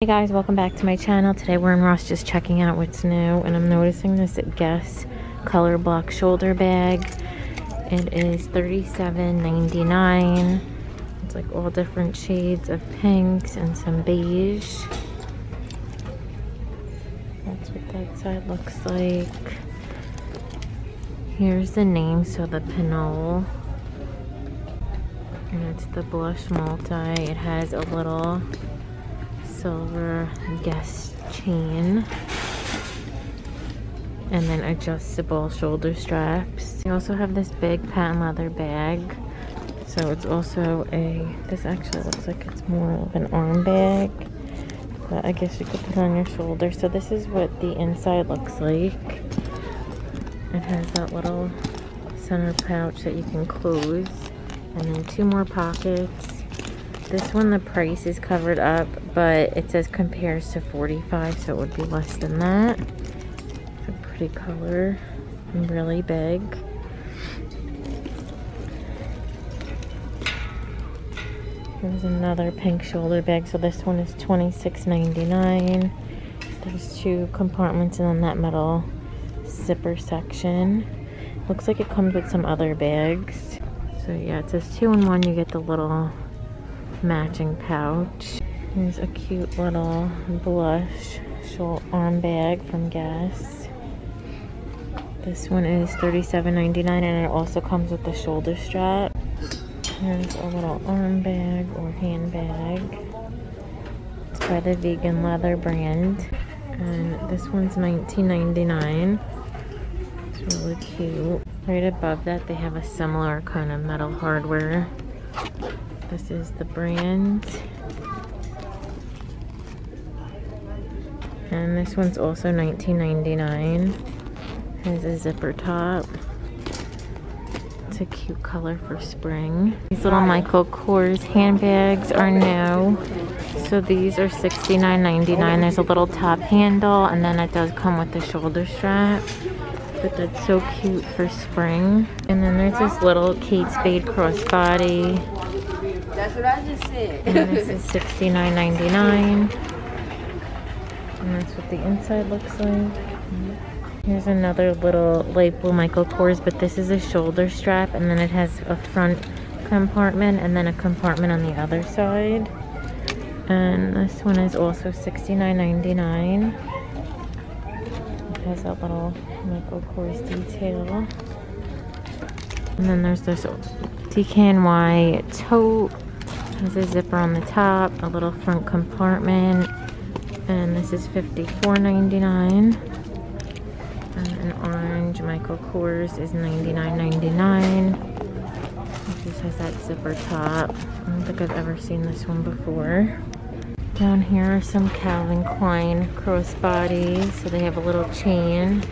Hey guys, welcome back to my channel. Today we're in Ross just checking out what's new and I'm noticing this Guess color block shoulder bag. It is $37.99. It's like all different shades of pinks and some beige. That's what that side looks like. Here's the name, so the Pinole. And it's the Blush Multi. It has a little silver Guess chain and then adjustable shoulder straps. You also have this big patent leather bag. So it's also a, this actually looks like it's more of an arm bag. But I guess you could put on your shoulder. So this is what the inside looks like. It has that little center pouch that you can close. And then two more pockets this one, the price is covered up, but it says compares to 45 so it would be less than that. It's a pretty color really big. There's another pink shoulder bag. So this one is $26.99. There's two compartments and then that metal zipper section. Looks like it comes with some other bags. So yeah, it says two in one. You get the little matching pouch. Here's a cute little blush shoulder arm bag from Guess. This one is $37.99 and it also comes with the shoulder strap. Here's a little arm bag or handbag. It's by the Vegan Leather brand. And this one's $19.99. It's really cute. Right above that they have a similar kind of metal hardware this is the brand. And this one's also $19.99. Has a zipper top. It's a cute color for spring. These little Michael Kors handbags are new. So these are $69.99. There's a little top handle and then it does come with the shoulder strap. But that's so cute for spring. And then there's this little Kate Spade crossbody that's what I just said. and this is $69.99. And that's what the inside looks like. Here's another little light blue Michael Kors, but this is a shoulder strap, and then it has a front compartment and then a compartment on the other side. And this one is also $69.99. It has a little Michael Kors detail. And then there's this DKNY tote has a zipper on the top, a little front compartment, and this is $54.99. And an orange Michael Kors is $99.99. This has that zipper top. I don't think I've ever seen this one before. Down here are some Calvin Klein crossbodies. So they have a little chain.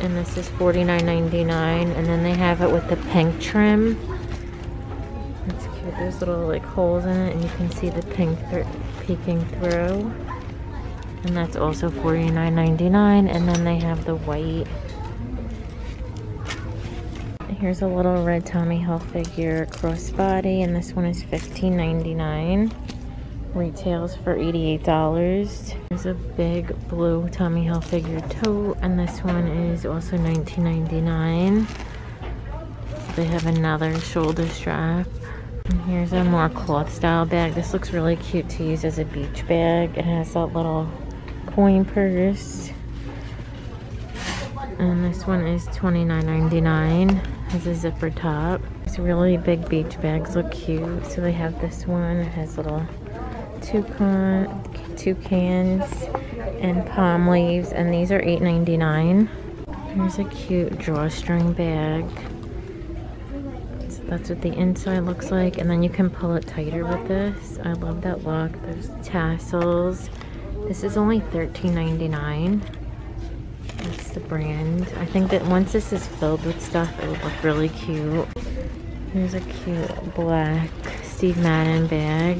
And this is $49.99. And then they have it with the pink trim there's little like holes in it and you can see the pink peeking through. And that's also $49.99 and then they have the white. Here's a little red Tommy Hilfiger crossbody and this one is $15.99. Retails for $88. There's a big blue Tommy Hilfiger tote and this one is also $19.99. They have another shoulder strap and here's a more cloth style bag. This looks really cute to use as a beach bag. It has that little coin purse. And this one is $29.99. Has a zipper top. These really big beach bags look cute. So they have this one. It has little toucan, toucans and palm leaves. And these are $8.99. Here's a cute drawstring bag. That's what the inside looks like. And then you can pull it tighter with this. I love that look. There's tassels. This is only $13.99. That's the brand. I think that once this is filled with stuff, it would look really cute. Here's a cute black Steve Madden bag.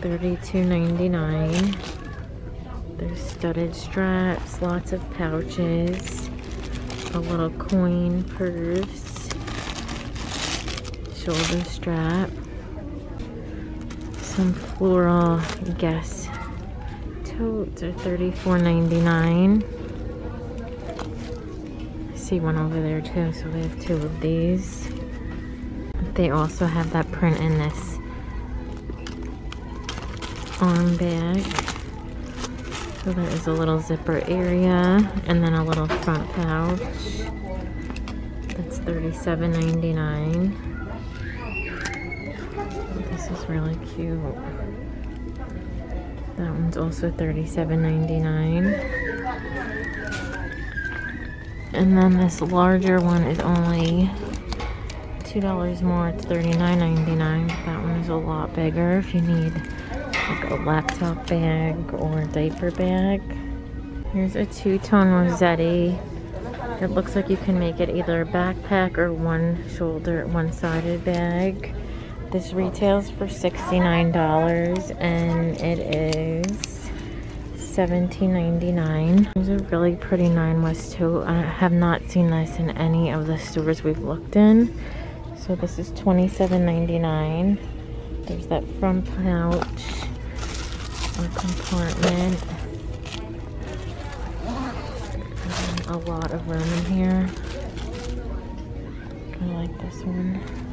$32.99. There's studded straps, lots of pouches, a little coin purse shoulder strap. Some floral Guess totes are $34.99. I see one over there too, so we have two of these. They also have that print in this arm bag. So there is a little zipper area and then a little front pouch. That's $37.99. This is really cute. That one's also $37.99. And then this larger one is only $2 more. It's $39.99. That one is a lot bigger if you need like a laptop bag or diaper bag. Here's a two-tone Rossetti. It looks like you can make it either a backpack or one shoulder, one-sided bag. This retails for $69 and it is $17.99. There's a really pretty Nine West tote. I have not seen this in any of the stores we've looked in. So this is $27.99. There's that front pouch or compartment. A lot of room in here. I like this one.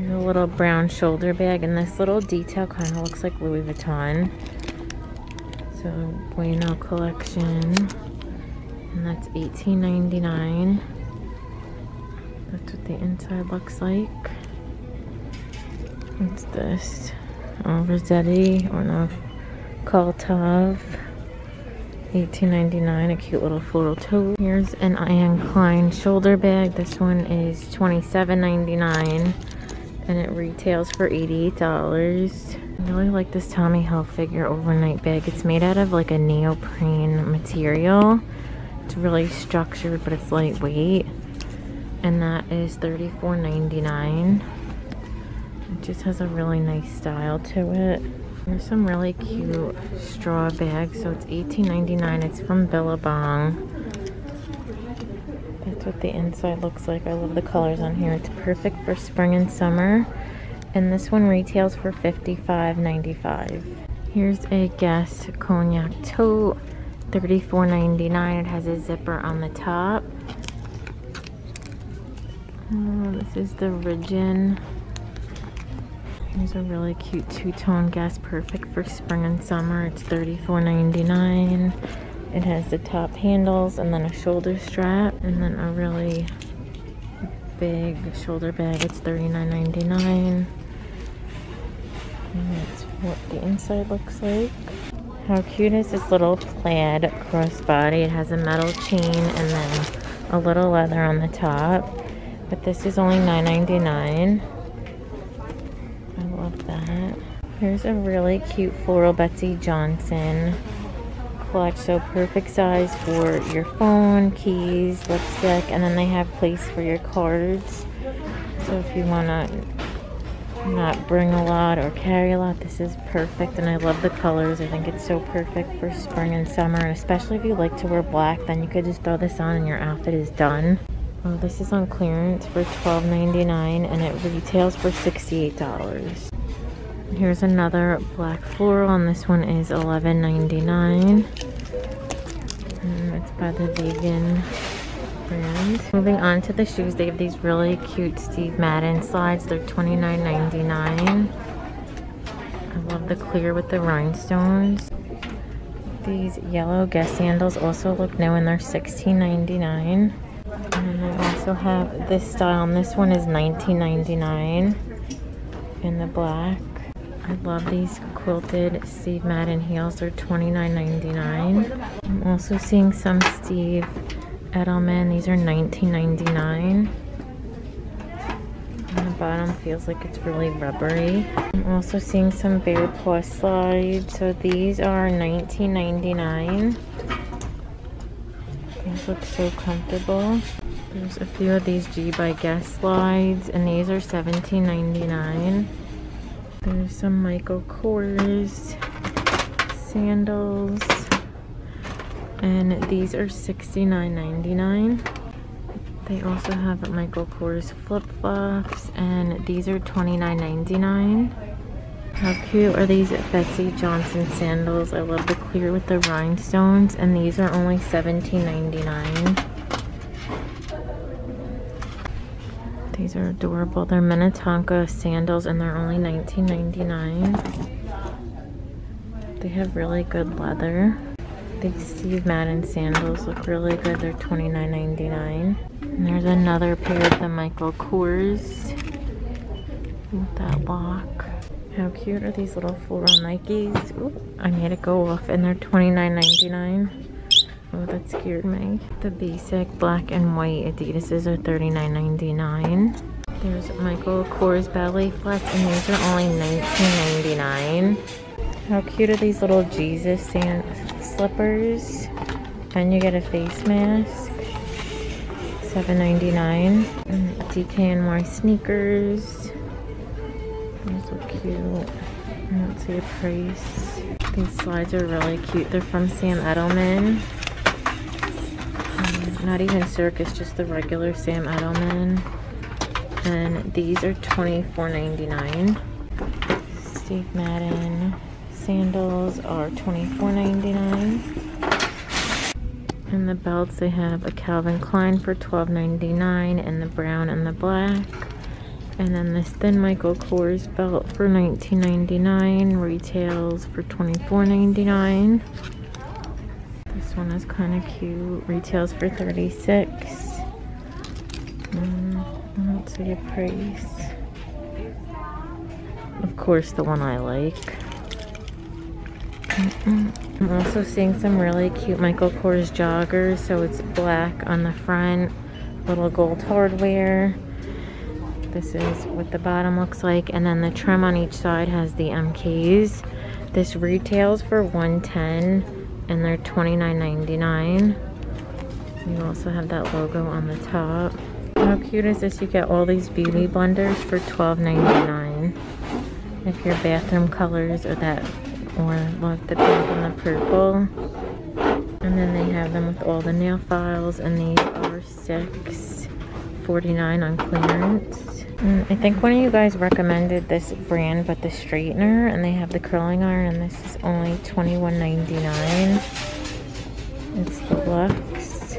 Here's a little brown shoulder bag, and this little detail kind of looks like Louis Vuitton. So Bueno collection, and that's $18.99. That's what the inside looks like. What's this? Oh, Rossetti or no, Kaltov. $18.99, a cute little floral tote. Here's an Anne Klein shoulder bag. This one is $27.99 and it retails for $88. I really like this Tommy Hilfiger overnight bag. It's made out of like a neoprene material. It's really structured, but it's lightweight. And that is $34.99. It just has a really nice style to it. There's some really cute straw bags. So it's $18.99. It's from Billabong. That's what the inside looks like. I love the colors on here. It's perfect for spring and summer. And this one retails for $55.95. Here's a Guess Cognac tote. $34.99. It has a zipper on the top. Oh, this is the Ridgeon. Here's a really cute two-tone Guess, perfect for spring and summer. It's $34.99. It has the top handles and then a shoulder strap and then a really big shoulder bag. It's $39.99. And that's what the inside looks like. How cute is this little plaid crossbody? It has a metal chain and then a little leather on the top. But this is only $9.99. I love that. Here's a really cute floral Betsey Johnson clutch. So perfect size for your phone, keys, lipstick, and then they have place for your cards. So if you want to not bring a lot or carry a lot, this is perfect. And I love the colors. I think it's so perfect for spring and summer. And especially if you like to wear black, then you could just throw this on and your outfit is done. Oh, this is on clearance for $12.99 and it retails for $68. Here's another black floral and this one is $11.99. Mm, it's by the vegan brand. Moving on to the shoes, they have these really cute Steve Madden slides. They're $29.99. I love the clear with the rhinestones. These yellow Guess sandals also look new and they're $16.99. And they also have this style, and this one is $19.99 in the black. I love these quilted Steve Madden heels. They're $29.99. I'm also seeing some Steve Edelman. These are $19.99. And the bottom feels like it's really rubbery. I'm also seeing some Bear Paw slides. So these are $19.99. These look so comfortable. There's a few of these G by Guess slides, and these are $17.99. Some Michael Kors sandals, and these are $69.99. They also have Michael Kors flip-flops, and these are $29.99. How cute are these Betsey Johnson sandals? I love the clear with the rhinestones, and these are only $17.99. These are adorable. They're Minnetonka sandals, and they're only $19.99. They have really good leather. These Steve Madden sandals look really good. They're $29.99. And there's another pair of the Michael Kors with that lock. How cute are these little run Nikes? Ooh, I made it go off and they're $29.99. That scared me. The basic black and white Adidas's are $39.99. There's Michael Kors ballet flats and these are only $19.99. How cute are these little Jesus sand slippers? And you get a face mask. $7.99. DKNY sneakers. These look cute. I don't see a price. These slides are really cute. They're from Sam Edelman. Not even Circus, just the regular Sam Edelman. And these are $24.99. Steve Madden sandals are $24.99. And the belts, they have a Calvin Klein for $12.99 in the brown and the black. And then this thin Michael Kors belt for $19.99. Retails for $24.99. This one is kind of cute. Retails for 36 um, see a price. Of course, the one I like. I'm also seeing some really cute Michael Kors joggers. So it's black on the front, little gold hardware. This is what the bottom looks like. And then the trim on each side has the MKs. This retails for 110 and they're $29.99. You also have that logo on the top. How cute is this? You get all these beauty blenders for $12.99. If your bathroom colors are that or like the pink and the purple. And then they have them with all the nail files and these are six forty-nine on clearance. Mm, I think one of you guys recommended this brand but the straightener and they have the curling iron and this is only $21.99. It's the Lux.